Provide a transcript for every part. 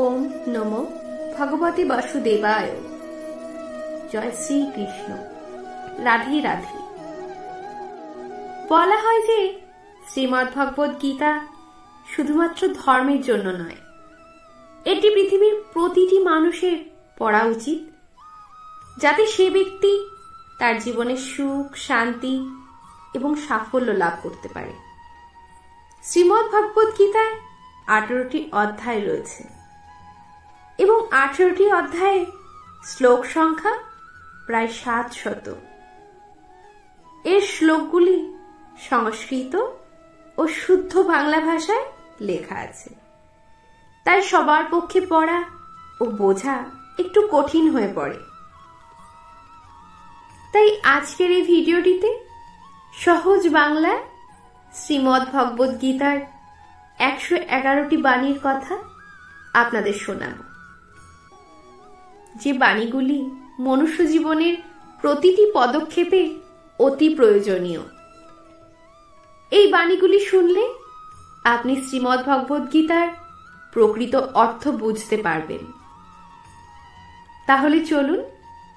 ওম নম ভগবতী বাসুদেবায়। জয় শ্রীকৃষ্ণ। রাধে রাধে। বলা হয় যে শ্রীমৎ ভগবত গীতা শুধুমাত্র ধর্মের জন্য নয়, এটি পৃথিবীর প্রতিটি মানুষের পড়া উচিত, যাতে সে ব্যক্তি তার জীবনে সুখ, শান্তি এবং সাফল্য লাভ করতে পারে। শ্রীমৎ ভগবত গীতায় আঠেরোটি অধ্যায় রয়েছে। এবং আঠেরোটি অধ্যায়ে শ্লোক সংখ্যা প্রায় সাত শত এর শ্লোকগুলি সংস্কৃত ও শুদ্ধ বাংলা ভাষায় লেখা আছে। তাই সবার পক্ষে পড়া ও বোঝা একটু কঠিন হয়ে পড়ে। তাই আজকের এই ভিডিওটিতে সহজ বাংলায় শ্রীমৎ ভগবত গীতার একশো এগারোটি বাণীর কথা আপনাদের শোনাব। যে বাণীগুলি মনুষ্য জীবনের প্রতিটি পদক্ষেপে অতি প্রয়োজনীয়। এই বাণীগুলি শুনলে আপনি শ্রীমৎ ভগবত গীতার প্রকৃত অর্থ বুঝতে পারবেন। তাহলে চলুন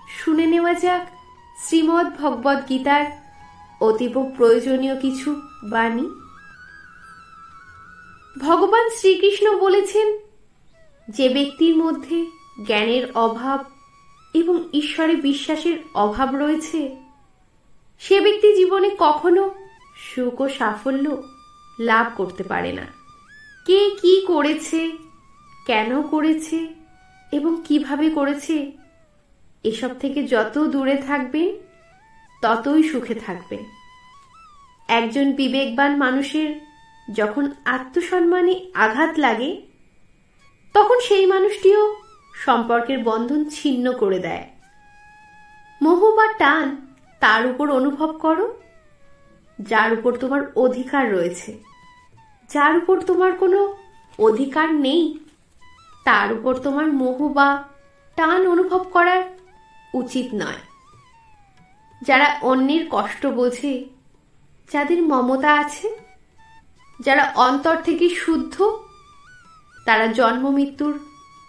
শুনে নেওয়া যাক শ্রীমৎ ভগবত গীতার অতীব প্রয়োজনীয় কিছু বাণী। ভগবান শ্রীকৃষ্ণ বলেছেন, যে ব্যক্তির মধ্যে জ্ঞানের অভাব এবং ঈশ্বরে বিশ্বাসের অভাব রয়েছে। সে ব্যক্তি জীবনে কখনো সুখ ও সাফল্য লাভ করতে পারে না। কে কি করেছে, কেন করেছে এবং কীভাবে করেছে, এসব থেকে যত দূরে থাকবেন ততই সুখে থাকবেন একজন বিবেকবান মানুষের যখন আত্মসম্মানে আঘাত লাগে, তখন সেই মানুষটিও সম্পর্কের বন্ধন ছিন্ন করে দেয়। মোহ বা টান তার উপর অনুভব করো, যার উপর তোমার অধিকার রয়েছে। যার উপর তোমার কোনো অধিকার নেই, তার উপর তোমার মোহ বা টান অনুভব করার উচিত নয়। যারা অন্যের কষ্ট বোঝে, যাদের মমতা আছে, যারা অন্তর থেকে শুদ্ধ, তারা জন্ম মৃত্যুর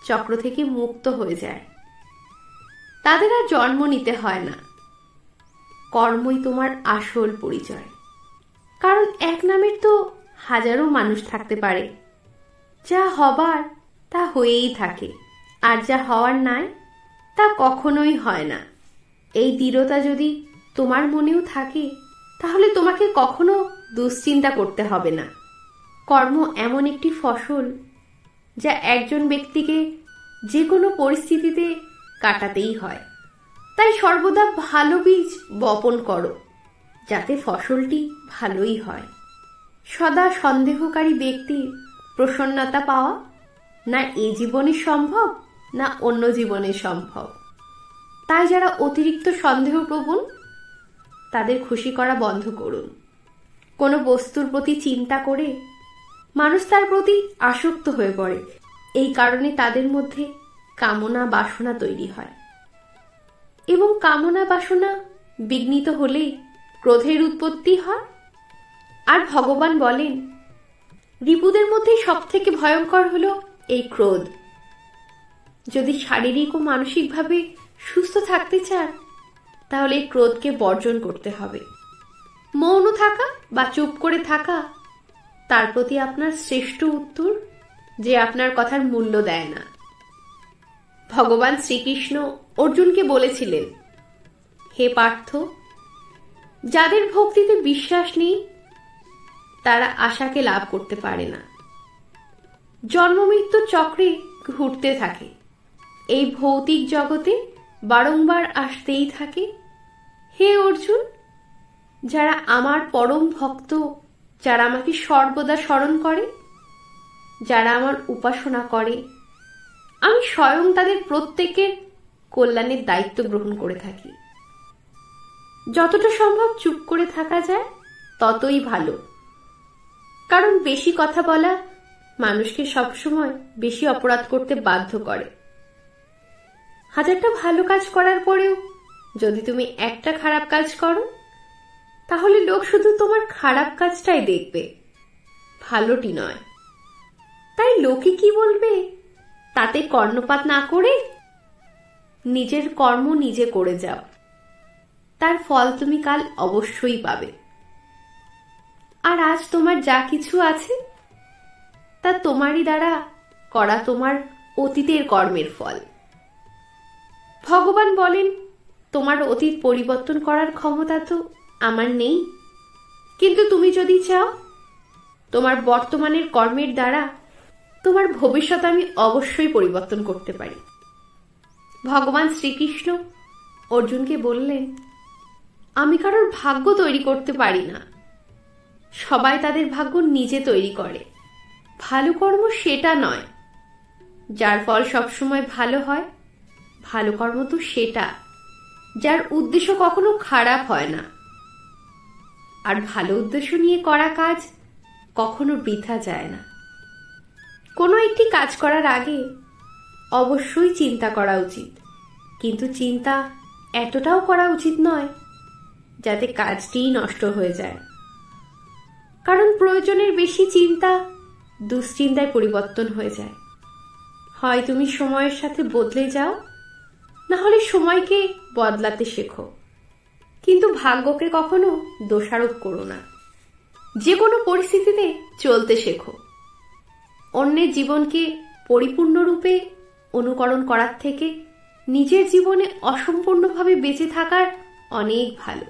চক্র থেকে মুক্ত হয়ে যায়। তাদের আর জন্ম নিতে হয় না। কর্মই তোমার আসল পরিচয়। কারণ এক নামের তো হাজারো মানুষ থাকতে পারে। যা হবার তা হয়েই থাকে, আর যা হওয়ার নাই তা কখনোই হয় না। এই দৃঢ়তা যদি তোমার মনেও থাকে, তাহলে তোমাকে কখনো দুশ্চিন্তা করতে হবে না। কর্ম এমন একটি ফসল যা একজন ব্যক্তিকে যে কোনো পরিস্থিতিতে কাটাতেই হয়। তাই সর্বদা ভালো বীজ বপন করো, যাতে ফসলটি ভালোই হয়। সদা সন্দেহকারী ব্যক্তির প্রসন্নতা পাওয়া না এ জীবনে সম্ভব, না অন্য জীবনে সম্ভব। তাই যারা অতিরিক্ত সন্দেহপ্রবণ, তাদের খুশি করা বন্ধ করুন। কোনো বস্তুর প্রতি চিন্তা করে মানুষ তার প্রতি আসক্ত হয়ে পড়ে। এই কারণে তাদের মধ্যে কামনা বাসনা তৈরি হয়। এবং কামনা বাসনা বিঘ্নিত হলেই ক্রোধের উৎপত্তি হয়। আর ভগবান বলেন, রিপুদের মধ্যে সব থেকে ভয়ঙ্কর হলো এই ক্রোধ। যদি শারীরিক ও মানসিকভাবে সুস্থ থাকতে চান, তাহলে ক্রোধকে বর্জন করতে হবে। মৌন থাকা বা চুপ করে থাকা তার প্রতি আপনার শ্রেষ্ঠ উত্তর যে আপনার কথার মূল্য দেয় না। ভগবান শ্রীকৃষ্ণ অর্জুনকে বলেছিলেন, হে পার্থ, যাদের ভক্তিতে বিশ্বাস নেই, তারা আশাকে লাভ করতে পারে না। জন্মমৃত্যু চক্রে ঘুরতে থাকে। এই ভৌতিক জগতে বারংবার আসতেই থাকে। হে অর্জুন, যারা আমার পরম ভক্ত যারা আমাকে সর্বদা স্মরণ করে, যারা আমার উপাসনা করে, আমি স্বয়ং তাদের প্রত্যেকের কল্যাণের দায়িত্ব গ্রহণ করে থাকি। যতটা সম্ভব চুপ করে থাকা যায়, ততই ভালো। কারণ বেশি কথা বলা মানুষকে সবসময় বেশি অপরাধ করতে বাধ্য করে। হাজারটা ভালো কাজ করার পরেও যদি তুমি একটা খারাপ কাজ করো তাহলে লোক শুধু তোমার খারাপ কাজটাই দেখবে। ভালোটি নয়। তাই লোকে কি বলবে? তাতে কর্ণপাত না করে নিজের কর্ম নিজে করে যাও। তার ফল তুমি কাল অবশ্যই পাবে। আর আজ তোমার যা কিছু আছে, তা তোমারই দ্বারা করা তোমার অতীতের কর্মের ফল। ভগবান বলেন, তোমার অতীত পরিবর্তন করার ক্ষমতা তো আমার নেই। কিন্তু তুমি যদি চাও, তোমার বর্তমানের কর্মের দ্বারা তোমার ভবিষ্যৎ আমি অবশ্যই পরিবর্তন করতে পারি। ভগবান শ্রীকৃষ্ণ অর্জুনকে বললেন, আমি কারোর ভাগ্য তৈরি করতে পারি না। সবাই তাদের ভাগ্য নিজে তৈরি করে। ভালো কর্ম সেটা নয়। যার ফল সবসময় ভালো হয়, ভালো কর্ম তো সেটা। যার উদ্দেশ্য কখনো খারাপ হয় না। আর ভালো উদ্দেশ্য নিয়ে করা কাজ কখনো বৃথা যায় না। কোনো একটি কাজ করার আগে অবশ্যই চিন্তা করা উচিত, কিন্তু চিন্তা এতটাও করা উচিত নয় যাতে কাজটিই নষ্ট হয়ে যায়। কারণ প্রয়োজনের বেশি চিন্তা দুশ্চিন্তায় পরিবর্তন হয়ে যায়। হয় তুমি সময়ের সাথে বদলে যাও, না হলে সময়কে বদলাতে শেখো। কিন্তু ভাগ্যকে কখনো দোষারোপ করো না। যে কোনো পরিস্থিতিতে চলতে শেখো। অন্যের জীবনকে পরিপূর্ণরূপে অনুকরণ করার থেকে নিজের জীবনে অসম্পূর্ণভাবে বেঁচে থাকার অনেক ভালো।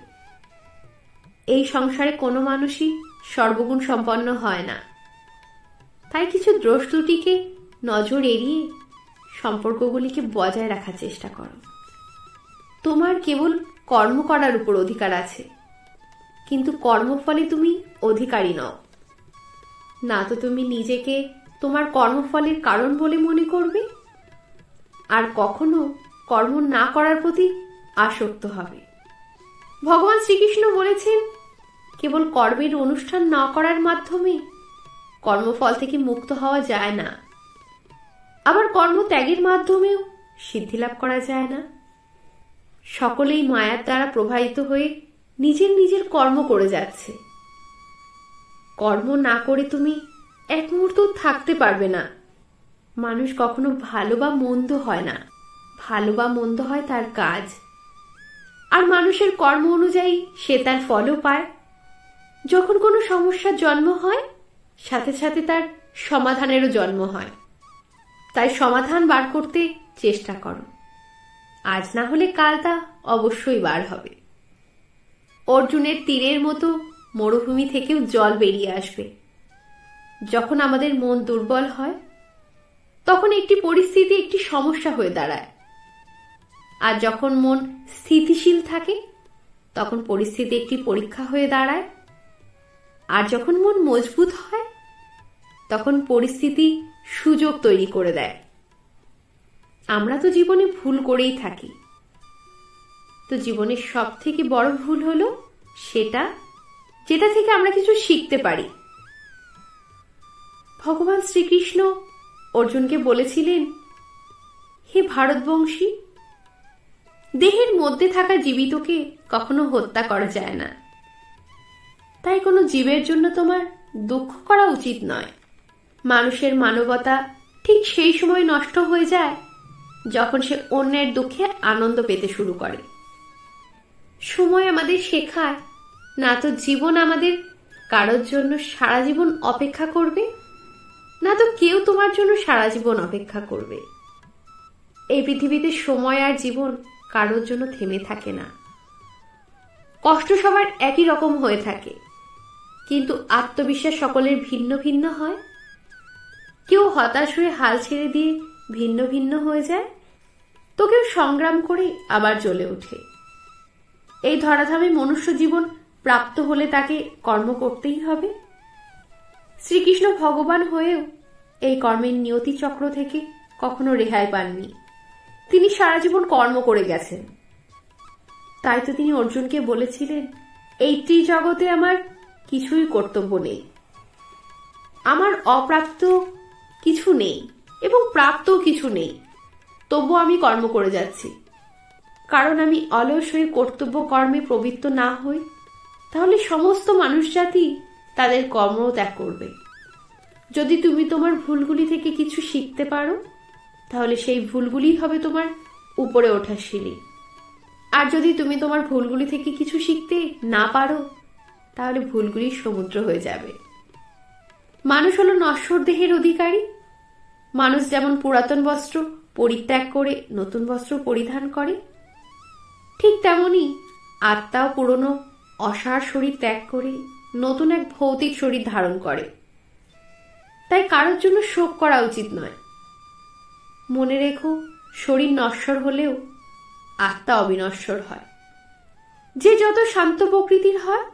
এই সংসারে কোনো মানুষই সর্বগুণ সম্পন্ন হয় না। তাই কিছু দ্রষ্টুটিকে নজর এড়িয়ে সম্পর্কগুলিকে বজায় রাখার চেষ্টা করো। তোমার কেবল কর্ম করার উপর অধিকার আছে। কিন্তু কর্মফলে তুমি অধিকারী নও। না তো তুমি নিজেকে তোমার কর্মফলের কারণ বলে মনে করবে? আর কখনো কর্ম না করার প্রতি আসক্ত হবে। ভগবান শ্রীকৃষ্ণ বলেছেন, কেবল কর্মের অনুষ্ঠান না করার মাধ্যমে কর্মফল থেকে মুক্ত হওয়া যায় না। আবার কর্ম ত্যাগের মাধ্যমেও সিদ্ধি লাভ করা যায় না। সকলেই মায়ার দ্বারা প্রভাবিত হয়ে নিজের নিজের কর্ম করে যাচ্ছে। কর্ম না করে তুমি এক মুহূর্ত থাকতে পারবে না। মানুষ কখনো ভালো বা মন্দ হয় না। ভালো বা মন্দ হয় তার কাজ। আর মানুষের কর্ম অনুযায়ী সে তার ফলও পায়। যখন কোনো সমস্যার জন্ম হয়, সাথে সাথে তার সমাধানেরও জন্ম হয়। তাই সমাধান বার করতে চেষ্টা করো। আজ না হলে কাল তা অবশ্যই বার হবে। অর্জুনের তীরের মতো মরুভূমি থেকেও জল বেরিয়ে আসবে। যখন আমাদের মন দুর্বল হয়, তখন একটি পরিস্থিতি, একটি সমস্যা হয়ে দাঁড়ায়। আর যখন মন স্থিতিশীল থাকে, তখন পরিস্থিতি একটি পরীক্ষা হয়ে দাঁড়ায়। আর যখন মন মজবুত হয়, তখন পরিস্থিতি সুযোগ তৈরি করে দেয়। আমরা তো জীবনে ভুল করেই থাকি। তো জীবনের সব থেকে বড় ভুল হলো সেটা, যেটা থেকে আমরা কিছু শিখতে পারি। ভগবান শ্রীকৃষ্ণ অর্জুনকে বলেছিলেন, হে ভারতবংশী, দেহের মধ্যে থাকা জীবিতকে কখনো হত্যা করা যায় না। তাই কোনো জীবের জন্য তোমার দুঃখ করা উচিত নয়। মানুষের মানবতা ঠিক সেই সময় নষ্ট হয়ে যায় যখন সে অন্যের দুঃখে আনন্দ পেতে শুরু করে। সময় আমাদের শেখায়, না তো জীবন আমাদের কারোর জন্য সারা জীবন অপেক্ষা করবে? না তো কেউ তোমার জন্য সারা জীবন অপেক্ষা করবে? এই পৃথিবীতে সময় আর জীবন কারোর জন্য থেমে থাকে না। কষ্ট সবার একই রকম হয়ে থাকে, কিন্তু আত্মবিশ্বাস সকলের ভিন্ন ভিন্ন হয়। কেউ হতাশ হয়ে হাল ছেড়ে দিয়ে ভিন্ন ভিন্ন হয়ে যায় তো কেউ সংগ্রাম করে আবার জ্বলে ওঠে। এই ধরাধামে মনুষ্য জীবন প্রাপ্ত হলে তাকে কর্ম করতেই হবে। শ্রীকৃষ্ণ ভগবান হয়েও এই কর্মের নিয়তি চক্র থেকে কখনো রেহাই পাননি। তিনি সারা জীবন কর্ম করে গেছেন। তাই তো তিনি অর্জুনকে বলেছিলেন, এই ত্রিজগতে আমার কিছুই কর্তব্য নেই। আমার অপ্রাপ্ত কিছু নেই এবং প্রাপ্তও কিছু নেই। তবু আমি কর্ম করে যাচ্ছি। কারণ আমি অলস হয়ে কর্তব্য কর্মে প্রবৃত্ত না হই, তাহলে সমস্ত মানুষ জাতি তাদের কর্ম ত্যাগ করবে। যদি তুমি তোমার ভুলগুলি থেকে কিছু শিখতে পারো, তাহলে সেই ভুলগুলি হবে তোমার উপরে ওঠার সিঁড়ি আর যদি তুমি তোমার ভুলগুলি থেকে কিছু শিখতে না পারো, তাহলে ভুলগুলি সমুদ্র হয়ে যাবে। মানুষ হলো নশ্বর দেহের অধিকারী। মানুষ যেমন পুরাতন বস্ত্র পরিত্যাগ করে, নতুন বস্ত্র পরিধান করে। ঠিক তেমনি আত্মাও পুরনো অসার শরীর ত্যাগ করে, নতুন এক ভৌতিক শরীর ধারণ করে। তাই কারোর জন্য শোক করা উচিত নয়। মনে রেখো, শরীর নশ্বর হলেও আত্মা অবিনশ্বর হয়। যে যত শান্ত প্রকৃতির হয়,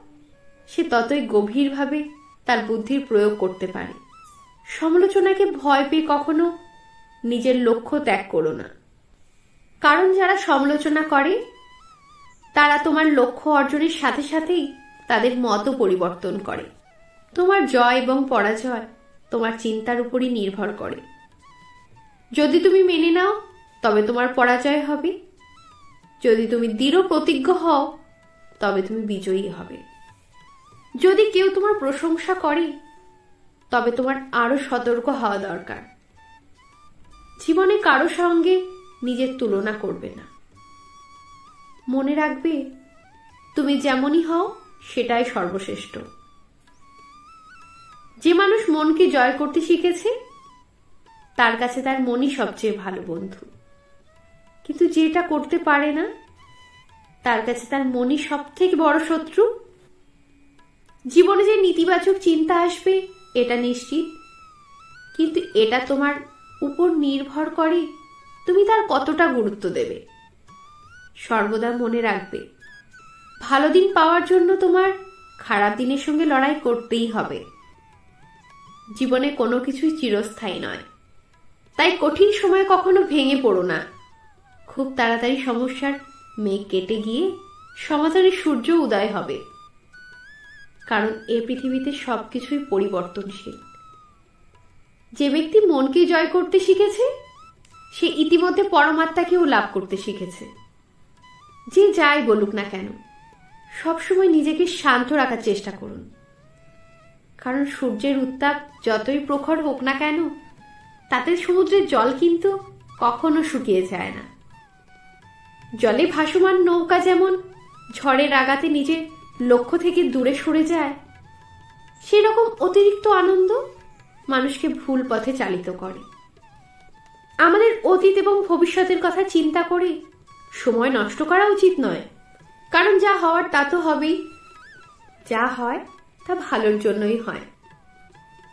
সে ততই গভীরভাবে তার বুদ্ধির প্রয়োগ করতে পারে। সমালোচনাকে ভয় পেয়ে কখনো নিজের লক্ষ্য ত্যাগ করো না। কারণ যারা সমালোচনা করে, তারা তোমার লক্ষ্য অর্জনের সাথে সাথেই তাদের মতও পরিবর্তন করে। তোমার জয় এবং পরাজয় তোমার চিন্তার উপরই নির্ভর করে। যদি তুমি মেনে নাও, তবে তোমার পরাজয় হবে। যদি তুমি দৃঢ় প্রতিজ্ঞ হও, তবে তুমি বিজয়ী হবে। যদি কেউ তোমার প্রশংসা করে, তবে তোমার আরও সতর্ক হওয়া দরকার। জীবনে কারও সঙ্গে নিজের তুলনা করবে না। মনে রাখবে, তুমি যেমনই হও, সেটাই সর্বশ্রেষ্ঠ। যে মানুষ মনকে জয় করতে শিখেছে, তার কাছে তার মনই সবচেয়ে ভালো বন্ধু। কিন্তু যেটা করতে পারে না, তার কাছে তার মনই সব থেকে বড় শত্রু। জীবনে যে নেতিবাচক চিন্তা আসবে, এটা নিশ্চিত। কিন্তু এটা তোমার উপর নির্ভর করে তুমি তার কতটা গুরুত্ব দেবে। সর্বদা মনে রাখবে, ভালো দিন পাওয়ার জন্য তোমার খারাপ দিনের সঙ্গে লড়াই করতেই হবে। জীবনে কোনো কিছুই চিরস্থায়ী নয়। তাই কঠিন সময় কখনো ভেঙে পড়ো না। খুব তাড়াতাড়ি সমস্যার মেঘ কেটে গিয়ে সমাধানের সূর্য উদয় হবে। কারণ এ পৃথিবীতে সবকিছুই পরিবর্তনশীল। যে ব্যক্তি মনকে জয় করতে শিখেছে, সে ইতিমধ্যে পরমাত্মাকেও লাভ করতে শিখেছে। যে যাই বলুক না কেন, সবসময় নিজেকে শান্ত রাখার চেষ্টা করুন। কারণ সূর্যের উত্তাপ যতই প্রখর হোক না কেন, তাতে সমুদ্রের জল কিন্তু কখনো শুকিয়ে যায় না। জলে ভাসমান নৌকা যেমন ঝড়ের আগাতে নিজের লক্ষ্য থেকে দূরে সরে যায়, সেরকম অতিরিক্ত আনন্দ মানুষকে ভুল পথে চালিত করে। আমাদের অতীত এবং ভবিষ্যতের কথা চিন্তা করে সময় নষ্ট করা উচিত নয়। কারণ যা হওয়ার তা তো হবেই। যা হয়, তা ভালোর জন্যই হয়।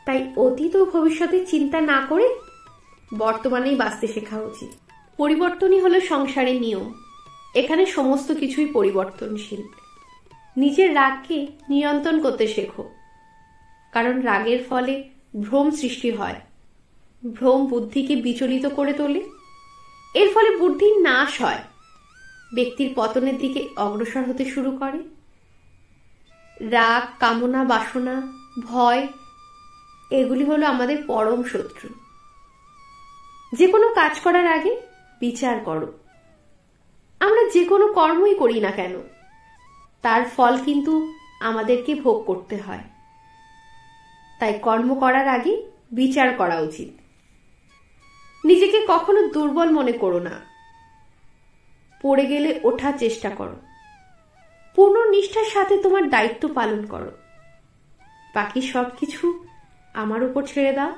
তাই অতীত ও ভবিষ্যতের চিন্তা না করে বর্তমানেই বাঁচতে শেখা উচিত। পরিবর্তনই হলো সংসারের নিয়ম। এখানে সমস্ত কিছুই পরিবর্তনশীল। নিজের রাগকে নিয়ন্ত্রণ করতে শেখো। কারণ রাগের ফলে ভ্রম সৃষ্টি হয়। ভ্রম বুদ্ধিকে বিচলিত করে তোলে। এর ফলে বুদ্ধির নাশ হয়। ব্যক্তির পতনের দিকে অগ্রসর হতে শুরু করে। রাগ, কামনা, বাসনা, ভয়, এগুলি হলো আমাদের পরম শত্রু। যে কোনো কাজ করার আগে বিচার করো। আমরা যে কোনো কর্মই করি না কেন, তার ফল কিন্তু আমাদেরকে ভোগ করতে হয়। তাই কর্ম করার আগে বিচার করা উচিত। নিজেকে কখনো দুর্বল মনে করো না। পড়ে গেলে ওঠার চেষ্টা করো। পূর্ণ নিষ্ঠার সাথে তোমার দায়িত্ব পালন করো। বাকি সব কিছু আমার উপর ছেড়ে দাও।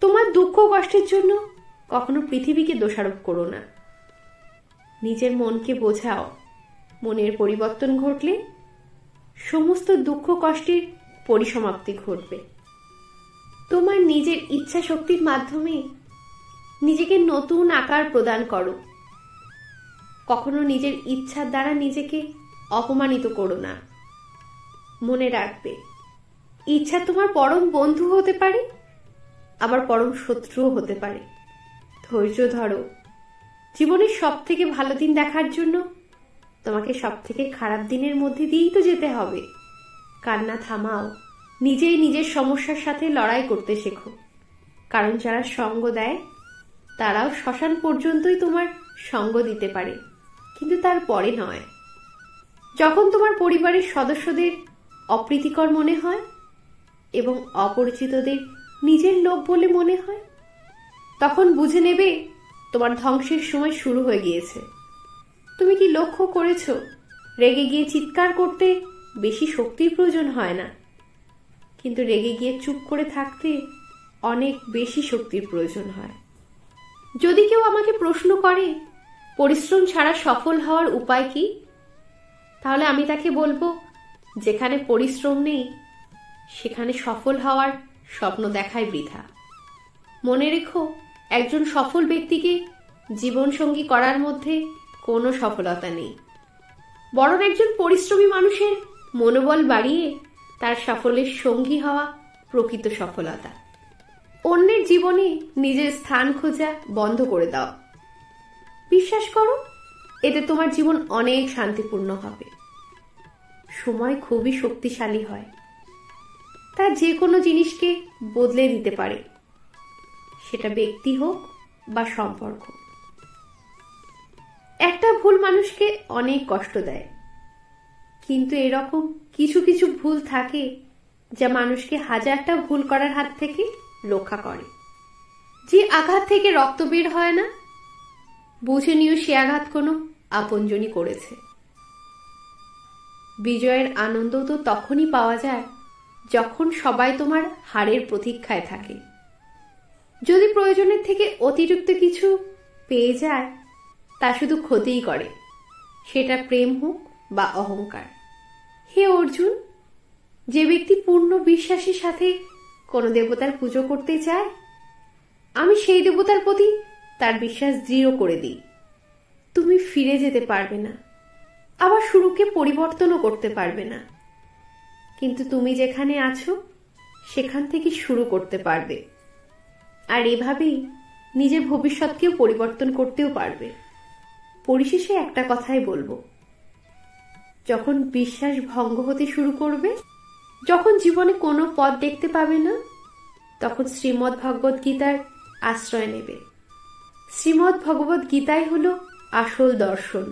তোমার দুঃখ কষ্টের জন্য কখনো পৃথিবীকে দোষারোপ করো না। নিজের মনকে বোঝাও। মনের পরিবর্তন ঘটলে সমস্ত দুঃখ কষ্টের পরিসমাপ্তি ঘটবে। তোমার নিজের ইচ্ছা শক্তির মাধ্যমে নিজেকে নতুন আকার প্রদান করো। কখনো নিজের ইচ্ছার দ্বারা নিজেকে অপমানিত করো না। মনে রাখবে, ইচ্ছা তোমার পরম বন্ধু হতে পারে, আবার পরম শত্রুও হতে পারে। ধৈর্য ধরো। জীবনের সব থেকে ভালো দিন দেখার জন্য তোমাকে সব থেকে খারাপ দিনের মধ্যে দিয়েই তো যেতে হবে। কান্না থামাও। নিজেই নিজের সমস্যার সাথে লড়াই করতে শেখো। কারণ যারা সঙ্গ দেয়, তারাও শ্মশান পর্যন্তই তোমার সঙ্গ দিতে পারে। কিন্তু তার পরে নয়। যখন তোমার পরিবারের সদস্যদের অপ্রীতিকর মনে হয় এবং অপরিচিতদের নিজের লোক বলে মনে হয়, তখন বুঝে নেবে তোমার ধ্বংসের সময় শুরু হয়ে গিয়েছে। তুমি কি লক্ষ্য করেছ রেগে গিয়ে চিৎকার করতে বেশি শক্তির প্রয়োজন হয় না। কিন্তু রেগে গিয়ে চুপ করে থাকতে অনেক বেশি শক্তির প্রয়োজন হয়। যদি কেউ আমাকে প্রশ্ন করে, পরিশ্রম ছাড়া সফল হওয়ার উপায় কি? তাহলে আমি তাকে বলব, যেখানে পরিশ্রম নেই, সেখানে সফল হওয়ার স্বপ্ন দেখায় বৃথা। মনে রেখো, একজন সফল ব্যক্তিকে জীবনসঙ্গী করার মধ্যে কোনো সফলতা নেই। বরং একজন পরিশ্রমী মানুষের মনোবল বাড়িয়ে তার সাফল্যের সঙ্গী হওয়া প্রকৃত সফলতা। অন্যের জীবনে নিজের স্থান খোঁজা বন্ধ করে দাও। বিশ্বাস করো, এতে তোমার জীবন অনেক শান্তিপূর্ণ হবে। সময় খুবই শক্তিশালী হয়। তা যে কোনো জিনিসকে বদলে দিতে পারে। সেটা ব্যক্তি হোক বা সম্পর্ক। একটা ভুল মানুষকে অনেক কষ্ট দেয়। কিন্তু এরকম কিছু কিছু ভুল থাকে যা মানুষকে হাজারটা ভুল করার হাত থেকে রক্ষা করে। যে আঘাত থেকে রক্ত বের হয় না, বুঝে নিও সে আঘাত কোনো আপনজনই করেছে। বিজয়ের আনন্দ তো তখনই পাওয়া যায় যখন সবাই তোমার হারের প্রতীক্ষায় থাকে। যদি প্রয়োজনের থেকে অতিরিক্ত কিছু পেয়ে যায়, তা শুধু ক্ষতিই করে। সেটা প্রেম হোক বা অহংকার। হে অর্জুন, যে ব্যক্তি পূর্ণ বিশ্বাসের সাথে কোনো দেবতার পুজো করতে চায়, আমি সেই দেবতার প্রতি তার বিশ্বাস দৃঢ় করে দিই। তুমি ফিরে যেতে পারবে না, আবার শুরুকে পরিবর্তনও করতে পারবে না। কিন্তু তুমি যেখানে আছো, সেখান থেকে শুরু করতে পারবে। আর এভাবেই নিজের ভবিষ্যৎকেও পরিবর্তন করতেও পারবে। পরিশেষে একটা কথাই বলব। যখন বিশ্বাস ভঙ্গ হতে শুরু করবে, যখন জীবনে কোনো পথ দেখতে পাবে না, তখন শ্রীমৎ ভগবত গীতার আশ্রয় নেবে। শ্রীমৎ ভগবত গীতাই হল আসল দর্শন,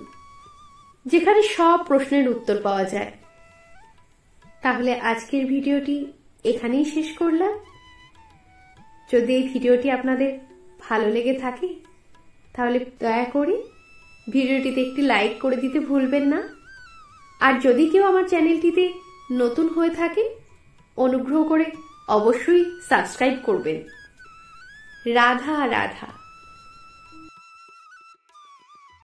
যেখানে সব প্রশ্নের উত্তর পাওয়া যায়। তাহলে আজকের ভিডিওটি এখানেই শেষ করলাম। যদি এই ভিডিওটি আপনাদের ভালো লেগে থাকে, তাহলে দয়া করে ভিডিওটিতে একটি লাইক করে দিতে ভুলবেন না। আর যদি কেউ আমার চ্যানেলটিতে নতুন হয়ে থাকে, অনুগ্রহ করে অবশ্যই সাবস্ক্রাইব করবেন। রাধা রাধা।